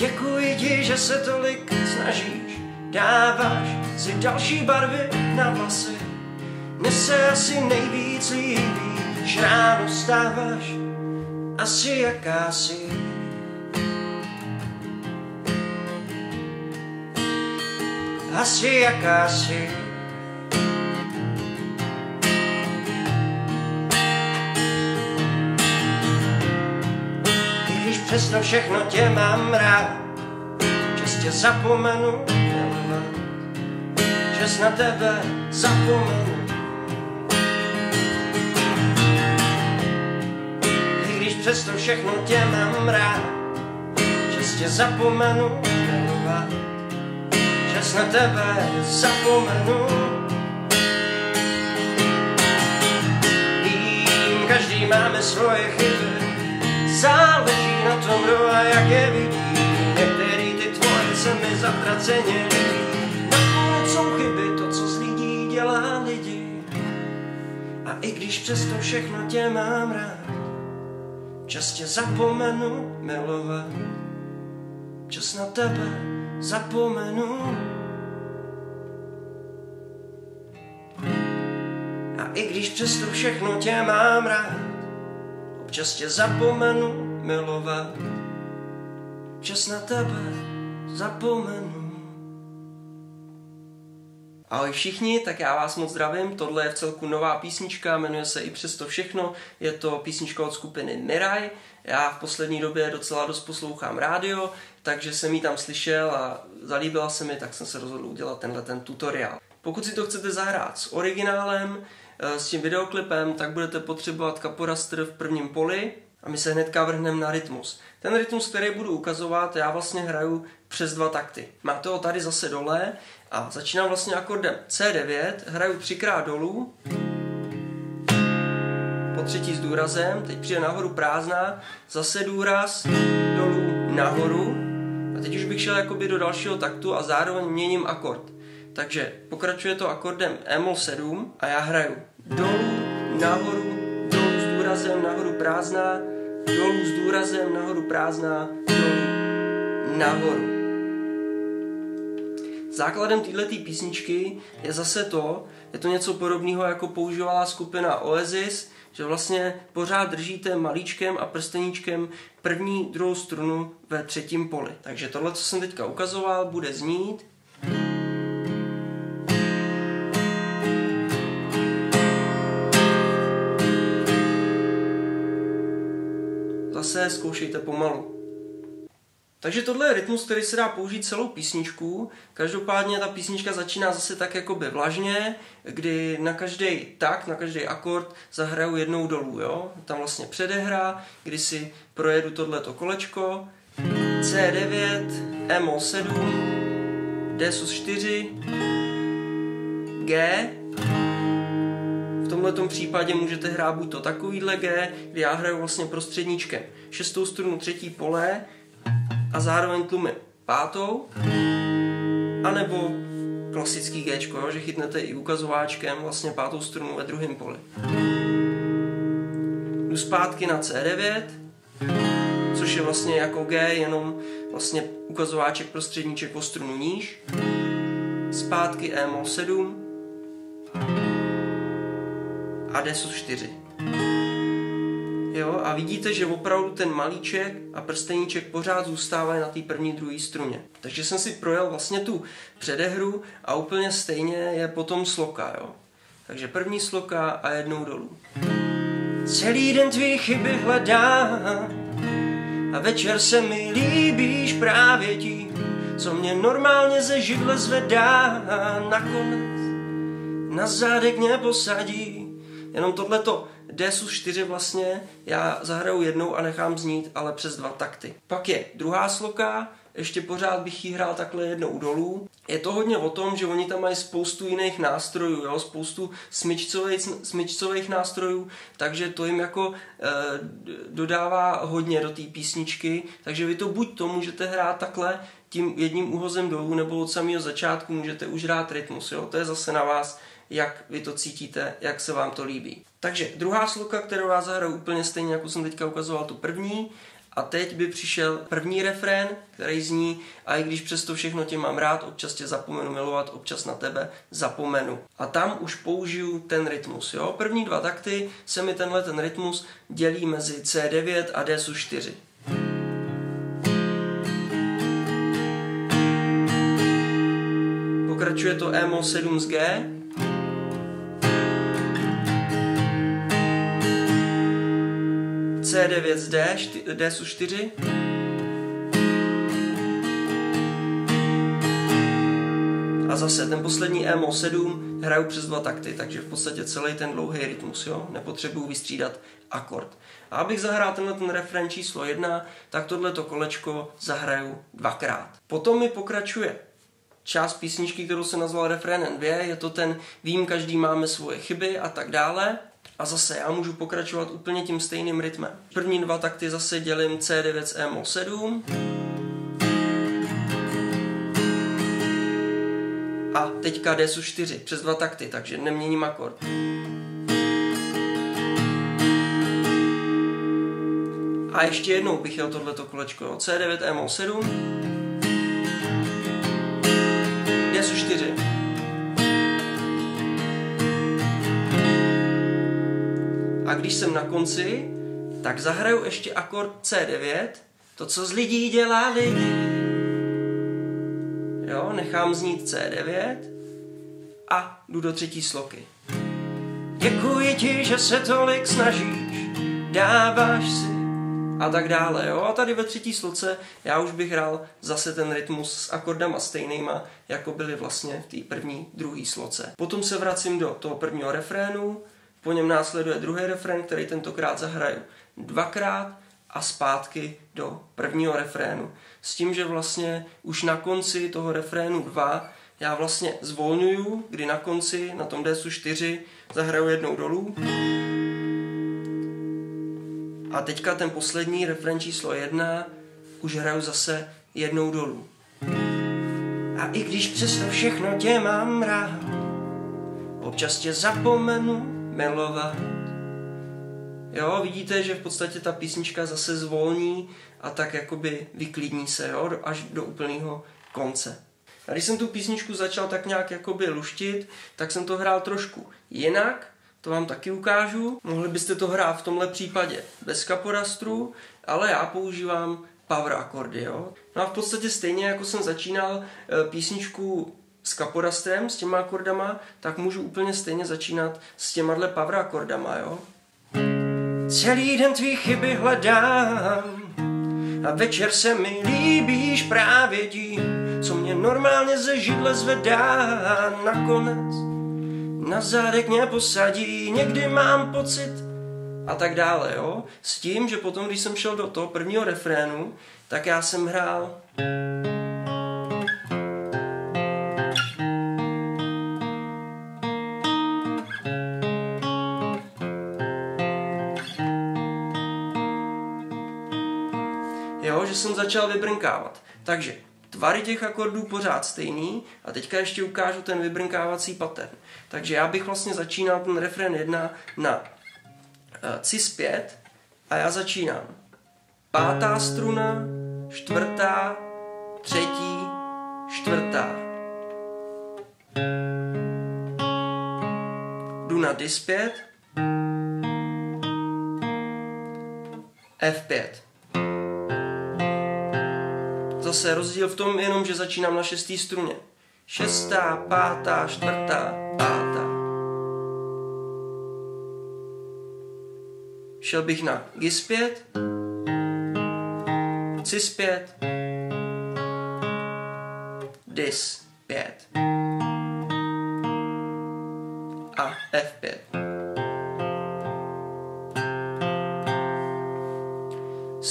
Děkuji ti, že se tolik snažíš, dáváš si další barvy na vlasy. Mně se asi nejvíc líbí, když ráno stáváš, asi jakási. Asi jakási. I přesto všechno tě mám rád, čistě zapomenu že na tebe zapomenu. I když přesto všechno tě mám rád, čistě zapomenu že na tebe zapomenu. Vím, každý máme svoje chyby, záleží na tom, kdo a jak je vidí. Některý ty tvoje se mi zatraceně líbí. Nakonec jsou chyby to, co z lidí dělá lidi. A i když přesto všechno tě mám rád, častě zapomenu milovat. Čas na tebe zapomenu. A i když přesto všechno tě mám rád, občas tě zapomenu milovat. Čas na tebe zapomenu. Ahoj všichni, tak já vás moc zdravím. Tohle je v celku nová písnička, jmenuje se i přesto všechno. Je to písnička od skupiny Miraj. Já v poslední době docela dost poslouchám rádio, takže jsem ji tam slyšel a zalíbila se mi, tak jsem se rozhodl udělat tenhle ten tutoriál. Pokud si to chcete zahrát s originálem, s tím videoklipem, tak budete potřebovat kaporastr v prvním poli a my se hnedka vrhneme na rytmus. Ten rytmus, který budu ukazovat, já vlastně hraju přes dva takty. Máte ho tady zase dole a začínám vlastně akordem C9, hraju třikrát dolů, po třetí s důrazem, teď přijde nahoru prázdná, zase důraz, dolů, nahoru a teď už bych šel jakoby do dalšího taktu a zároveň měním akord. Takže pokračuje to akordem Emol 7 a já hraju dolů, nahoru, dolů s důrazem, nahoru prázdná, dolů s důrazem, nahoru prázdná, dolů, nahoru. Základem této písničky je zase to, je to něco podobného, jako používala skupina Oasis, že vlastně pořád držíte malíčkem a prsteníčkem první, druhou strunu ve třetím poli. Takže tohle, co jsem teďka ukazoval, bude znít. Zase zkoušejte pomalu. Takže tohle je rytmus, který se dá použít celou písničku. Každopádně ta písnička začíná zase tak jakoby vlažně, kdy na každý tak, na každý akord zahraju jednou dolů. Jo? Tam vlastně předehra, kdy si projedu tohleto kolečko. C9, Emol 7, D sus 4, G. Tomto případě můžete hrát buď to takovýhle G, kdy já hraju vlastně prostředníčkem šestou strunu třetí pole, a zároveň tlumím pátou, anebo klasický G, že chytnete i ukazováčkem vlastně pátou strunu ve druhém poli. Jdu zpátky na C9, což je vlastně jako G, jenom vlastně ukazováček prostředníček po strunu níž. Zpátky E mol 7 a D sus 4. Jo, a vidíte, že opravdu ten malíček a prsteníček pořád zůstávají na té první, druhé struně. Takže jsem si projel vlastně tu předehru a úplně stejně je potom sloka, jo. Takže první sloka a jednou dolů. Celý den tvý chyby hledám a večer se mi líbíš právě tím, co mě normálně ze židle zvedá a nakonec na zádek mě posadí. Jenom tohleto D sus 4 vlastně já zahraju jednou a nechám znít, ale přes dva takty. Pak je druhá sloka, ještě pořád bych ji hrál takhle jednou dolů. Je to hodně o tom, že oni tam mají spoustu jiných nástrojů, jo? spoustu smyčcových, smyčcových nástrojů, takže to jim jako e, dodává hodně do té písničky, takže vy to buď to můžete hrát takhle tím jedním úhozem dolů, nebo od samého začátku můžete už hrát rytmus, jo? to je zase na vás, jak vy to cítíte, jak se vám to líbí. Takže druhá sloka, kterou já zahraju úplně stejně, jako jsem teďka ukazoval tu první, A teď by přišel první refrén, který zní a i když přesto všechno tě mám rád, občas tě zapomenu milovat, občas na tebe zapomenu. A tam už použiju ten rytmus. Jo? První dva takty se mi tenhle ten rytmus dělí mezi C9 a D4. Pokračuje to E 7 z G, C9 z D, D jsou 4. A zase ten poslední EMO 7 hraju přes dva takty, takže v podstatě celý ten dlouhý rytmus, jo? nepotřebuju vystřídat akord. A abych zahrál tenhle ten refren číslo 1, tak tohleto kolečko zahraju dvakrát. Potom mi pokračuje část písničky, kterou se nazval refrénem 2, je to ten vím, každý máme svoje chyby a tak dále. A zase já můžu pokračovat úplně tím stejným rytmem. První dva takty zase dělím C9 s E 7. A teďka D 4 přes dva takty, takže neměním akord. A ještě jednou bych jel tohleto kolečko. C9 E 7. a když jsem na konci, tak zahraju ještě akord C9, to, co z lidí dělá lidi. Jo, nechám znít C9 a jdu do třetí sloky. Děkuji ti, že se tolik snažíš, dáváš si a tak dále. Jo? A tady ve třetí sloce já už bych hrál zase ten rytmus s akordama stejnýma, jako byly vlastně v té první, druhé sloce. Potom se vracím do toho prvního refrénu, po něm následuje druhý refrén, který tentokrát zahraju dvakrát a zpátky do prvního refrénu. S tím, že vlastně už na konci toho refrénu 2 já vlastně zvolňuju, kdy na konci na tom DSu 4 zahraju jednou dolů. A teďka ten poslední refrén číslo 1 už hraju zase jednou dolů. A i když přesto všechno tě mám rád, občas tě zapomenu, milovat. Jo, vidíte, že v podstatě ta písnička zase zvolní a tak jakoby vyklidní se, jo, až do úplného konce. A když jsem tu písničku začal tak nějak jakoby luštit, tak jsem to hrál trošku jinak, to vám taky ukážu. Mohli byste to hrát v tomhle případě bez kaporastru, ale já používám power akordy, jo. No a v podstatě stejně jako jsem začínal eh, písničku s kaporastem, s těma akordama, tak můžu úplně stejně začínat s těma power akordama, jo? Celý den tvý chyby hledám a večer se mi líbíš právě tím, co mě normálně ze židle zvedá nakonec. Na zádek mě posadí, někdy mám pocit a tak dále, jo? S tím, že potom, když jsem šel do toho prvního refrénu, tak já jsem hrál začal vybrnkávat. Takže tvary těch akordů pořád stejný a teďka ještě ukážu ten vybrnkávací pattern. Takže já bych vlastně začínal ten refren 1 na uh, cis 5 a já začínám pátá struna, čtvrtá, třetí, čtvrtá. Jdu na dis 5, F5 zase rozdíl v tom jenom, že začínám na šestý struně. Šestá, pátá, čtvrtá, pátá. Šel bych na GIS 5, CIS 5, DIS 5 a F5.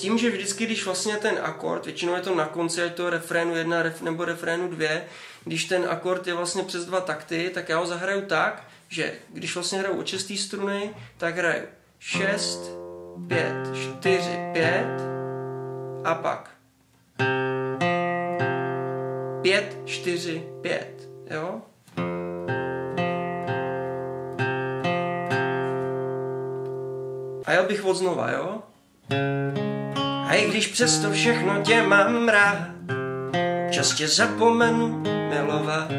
Tím, že vždycky, když vlastně ten akord, většinou je to na konci, ať to refrénu jedna ref, nebo refrénu dvě, když ten akord je vlastně přes dva takty, tak já ho zahraju tak, že když vlastně hraju od šestý struny, tak hraju 6, 5, 4, 5 a pak 5, 4, 5, jo? A jel bych od znova, jo? I když přesto všechno tě mám rád, čas tě zapomenu milovat,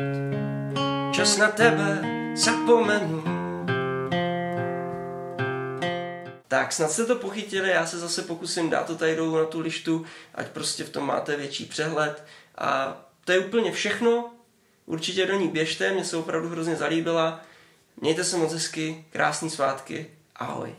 čas na tebe zapomenu. Tak snad jste to pochytili, já se zase pokusím dát to tady dolů na tu lištu, ať prostě v tom máte větší přehled. A to je úplně všechno. Určitě do ní běžte, mě se opravdu hrozně zalíbila. Mějte se moc hezky, krásný svátky, ahoj.